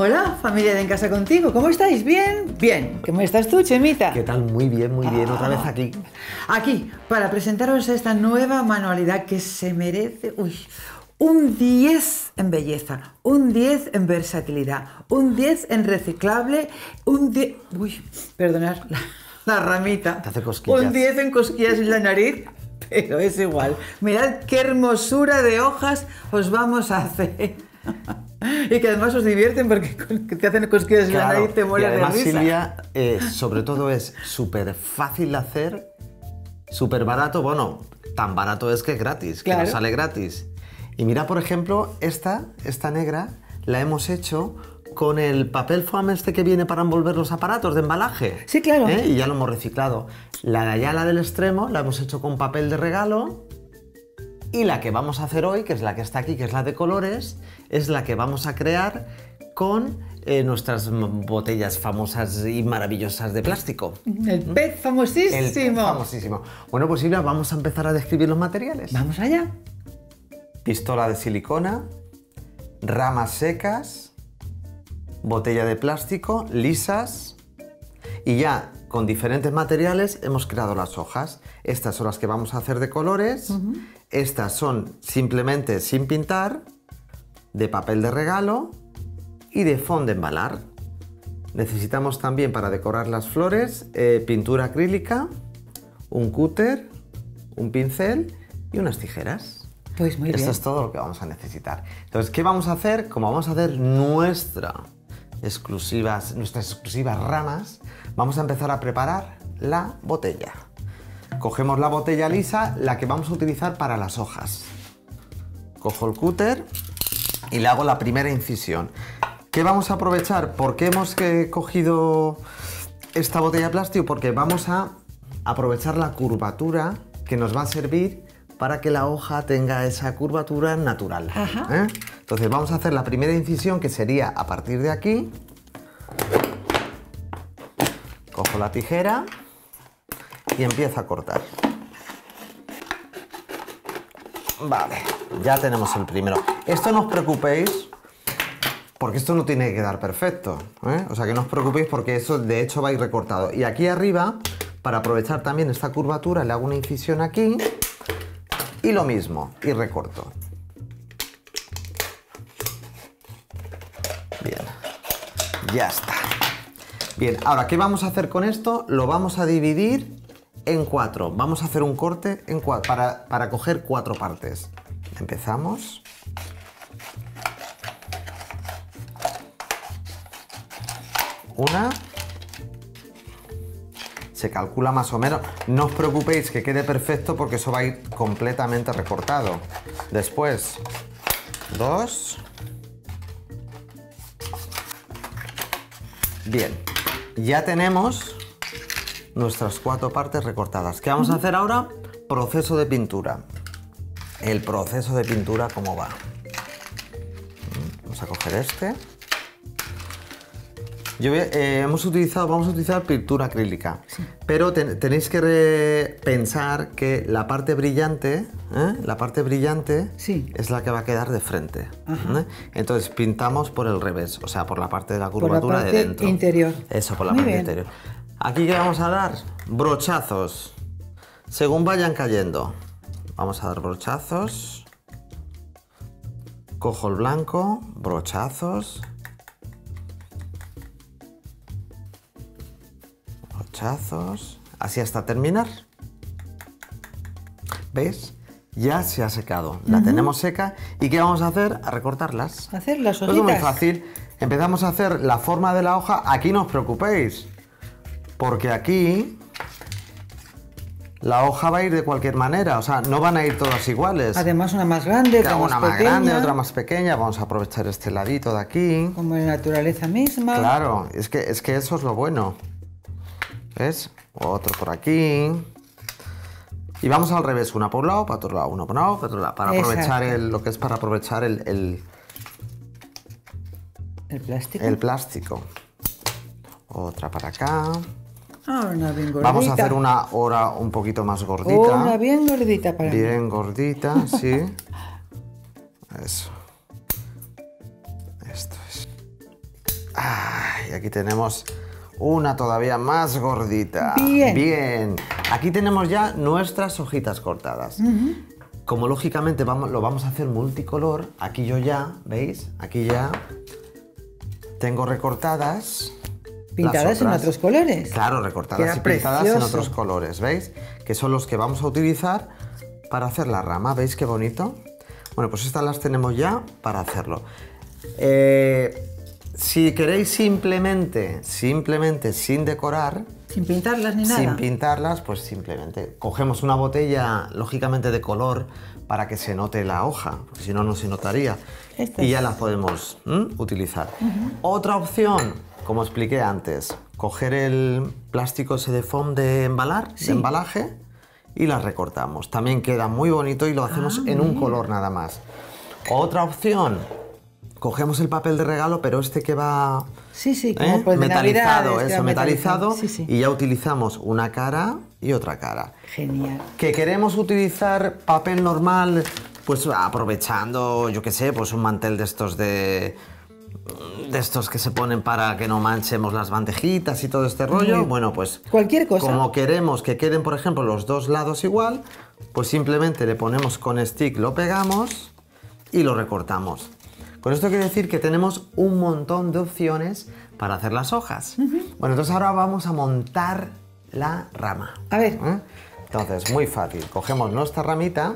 Hola, familia de En Casa Contigo, ¿cómo estáis? ¿Bien? Bien. ¿Cómo estás tú, Chemita? ¿Qué tal? Muy bien, muy bien. Otra vez aquí. Aquí, para presentaros esta nueva manualidad que se merece... Uy, un 10 en belleza, un 10 en versatilidad, un 10 en reciclable, un 10... Uy, perdonad la, la ramita. Te hace cosquillas. Un 10 en cosquillas en la nariz, pero es igual. Mirad qué hermosura de hojas os vamos a hacer. Y que además os divierten porque te hacen cosquillas en la Claro. nariz te y mueres de risa. Silvia, eh, sobre todo es súper fácil de hacer, súper barato. Bueno, tan barato es que es gratis, que Claro. nos sale gratis. Y mira, por ejemplo, esta, esta negra, la hemos hecho con el papel foam este que viene para envolver los aparatos de embalaje. Sí, claro. ¿Eh? Y ya lo hemos reciclado. La de allá, la del extremo, la hemos hecho con papel de regalo. Y la que vamos a hacer hoy, que es la que está aquí, que es la de colores, es la que vamos a crear con eh, nuestras botellas famosas y maravillosas de plástico. El pez El famosísimo. famosísimo. Bueno, pues Silvia, vamos a empezar a describir los materiales. Vamos allá. Pistola de silicona, ramas secas, botella de plástico, lisas y ya con diferentes materiales hemos creado las hojas. Estas son las que vamos a hacer de colores, estas son simplemente sin pintar, de papel de regalo y de fondo de embalar. Necesitamos también para decorar las flores eh, pintura acrílica, un cúter, un pincel y unas tijeras. Pues muy Esto bien. es todo lo que vamos a necesitar. Entonces, ¿qué vamos a hacer? Como vamos a hacer nuestra exclusivas, nuestras exclusivas ramas, vamos a empezar a preparar la botella. Cogemos la botella lisa, la que vamos a utilizar para las hojas. Cojo el cúter y le hago la primera incisión. ¿Qué vamos a aprovechar? ¿Por qué hemos eh, cogido esta botella de plástico? Porque vamos a aprovechar la curvatura que nos va a servir para que la hoja tenga esa curvatura natural. Ajá. ¿eh? Entonces vamos a hacer la primera incisión que sería a partir de aquí. Cojo la tijera y empiezo a cortar. Vale, ya tenemos el primero. Esto no os preocupéis, porque esto no tiene que quedar perfecto. ¿eh? O sea, que no os preocupéis porque eso de hecho va a ir recortado. Y aquí arriba, para aprovechar también esta curvatura, le hago una incisión aquí y lo mismo, y recorto. Bien, ya está. Bien, ahora, ¿qué vamos a hacer con esto? Lo vamos a dividir en cuatro. Vamos a hacer un corte para, para coger cuatro partes. Empezamos. Una. Se calcula más o menos. No os preocupéis que quede perfecto porque eso va a ir completamente recortado. Después, dos. Bien, ya tenemos nuestras cuatro partes recortadas. ¿Qué vamos a hacer ahora? Proceso de pintura. El proceso de pintura, ¿cómo va? Mm, Vamos a coger este. Yo eh, hemos utilizado, vamos a utilizar pintura acrílica, pero ten- tenéis que pensar que la parte brillante, ¿eh? la parte brillante Sí. es la que va a quedar de frente. ¿eh? Entonces pintamos por el revés, o sea, por la parte de la la curvatura parte de dentro. interior. Eso, por la Muy parte bien. interior. Aquí que vamos a dar brochazos, según vayan cayendo. Vamos a dar brochazos. Cojo el blanco, brochazos. Brochazos. Así hasta terminar. ¿Veis? Ya se ha secado. La tenemos seca. ¿Y qué vamos a hacer? A recortarlas. Hacer las Esto es muy hojitas. fácil. Empezamos a hacer la forma de la hoja. Aquí no os preocupéis. Porque aquí la hoja va a ir de cualquier manera. O sea, no van a ir todas iguales. Además, una más grande, otra una más pequeña. grande, otra más pequeña. Vamos a aprovechar este ladito de aquí. Como en la naturaleza misma. Claro, es que, es que eso es lo bueno. ¿Ves? Otro por aquí. Y vamos al revés, una por un lado, para otro lado, uno por un lado, para otro lado, para aprovechar el, lo que es para aprovechar el, el- El plástico. el plástico. Otra para acá. Ah, una bien gordita. Vamos a hacer una hora un poquito más gordita. Una bien gordita para mí. Bien gordita, sí. Eso. Esto es. Ay, aquí tenemos una todavía más gordita. Bien. Bien. Aquí tenemos ya nuestras hojitas cortadas. Como lógicamente vamos, lo vamos a hacer multicolor, aquí yo ya, ¿veis? Aquí ya tengo recortadas. Pintadas en otros colores. Claro, recortadas Queda y pintadas en otros colores, ¿veis? Que son los que vamos a utilizar para hacer la rama, ¿veis qué bonito? Bueno, pues estas las tenemos ya para hacerlo. Eh, si queréis simplemente, simplemente sin decorar, Sin pintarlas ni nada. sin pintarlas, pues simplemente cogemos una botella, lógicamente de color, para que se note la hoja, porque si no, no se notaría. Esta y ya las podemos ¿m? utilizar. Otra opción, como expliqué antes, coger el plástico ese de foam de embalar, Sí. de embalaje, y las recortamos. También queda muy bonito y lo hacemos Ah, en un color nada más. Otra opción, cogemos el papel de regalo, pero este que va Sí, sí, como ¿Eh? pues metalizado, eso, metalizado. Sí. Y ya utilizamos una cara y otra cara. Genial. Que queremos utilizar papel normal, pues aprovechando, yo qué sé, pues un mantel de estos de de estos que se ponen para que no manchemos las bandejitas y todo este rollo. Bueno, pues Cualquier cosa. como queremos que queden, por ejemplo, los dos lados igual, pues simplemente le ponemos con stick, lo pegamos y lo recortamos. Con esto quiere decir que tenemos un montón de opciones para hacer las hojas. Bueno, entonces ahora vamos a montar la rama. A ver. ¿Eh? Entonces, muy fácil. Cogemos nuestra ramita.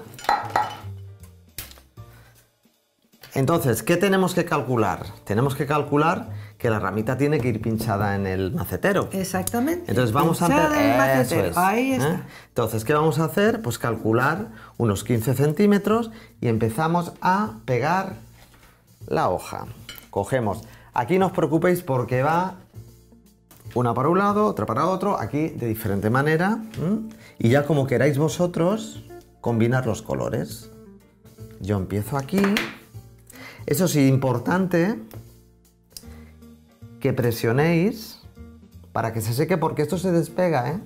Entonces, ¿qué tenemos que calcular? Tenemos que calcular que la ramita tiene que ir pinchada en el macetero. Exactamente. Entonces vamos a Pinchada en el empezar. macetero. Ahí está. Entonces, ¿qué vamos a hacer? Pues calcular unos 15 centímetros y empezamos a pegar la hoja. Cogemos. Aquí no os preocupéis porque va una para un lado, otra para otro, aquí de diferente manera. ¿m? Y ya como queráis vosotros, combinar los colores. Yo empiezo aquí. Eso sí, importante que presionéis para que se seque porque esto se despega, ¿eh?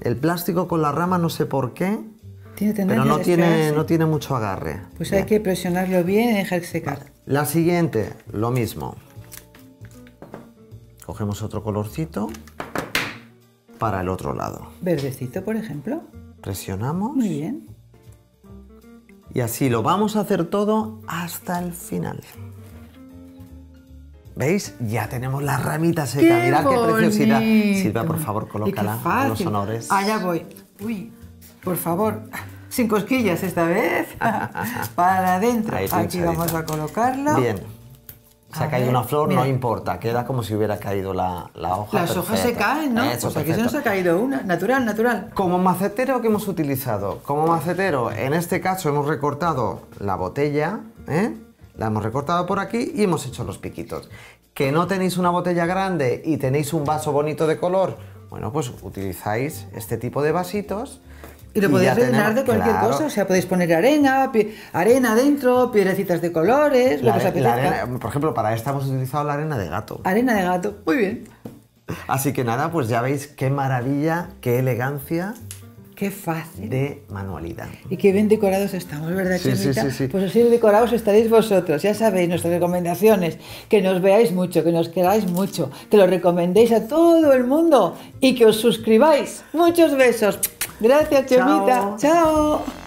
El plástico con la rama no sé por qué, Tiene pero no tiene, no tiene mucho agarre. Pues Bien. hay que presionarlo bien y dejar secar. La siguiente, lo mismo. Cogemos otro colorcito para el otro lado. Verdecito, por ejemplo. Presionamos Muy bien. Y así lo vamos a hacer todo hasta el final. ¿Veis? Ya tenemos la ramita seca. Mirad qué preciosidad. Silvia, por favor, colócala en los honores. Allá voy. Uy, por favor. Sin cosquillas esta vez. Para adentro. Aquí vamos a colocarla. Bien. Se ha caído ver, una flor, mira. no importa, queda como si hubiera caído la, la hoja. Las hojas se caen, ¿no? Eso, pues aquí se nos ha caído una. Natural, natural. Como macetero que hemos utilizado, como macetero, en este caso hemos recortado la botella, ¿eh? la hemos recortado por aquí y hemos hecho los piquitos. Que no tenéis una botella grande y tenéis un vaso bonito de color, bueno, pues utilizáis este tipo de vasitos. Y lo podéis rellenar tenemos- de cualquier claro, cosa. O sea, podéis poner arena, arena dentro, piedrecitas de colores, lo la que os apetezca. arena- por ejemplo, para esta hemos utilizado la arena de gato. Arena de gato. Muy bien. Así que nada, pues ya veis qué maravilla, qué elegancia Qué fácil. de manualidad. Y qué bien decorados estamos, ¿verdad, Sí, sí, sí, sí. Pues así de decorados estaréis vosotros. Ya sabéis nuestras recomendaciones. Que nos veáis mucho, que nos queráis mucho, que lo recomendéis a todo el mundo y que os suscribáis. Muchos besos. Gracias, Chemita. Chao. Chao.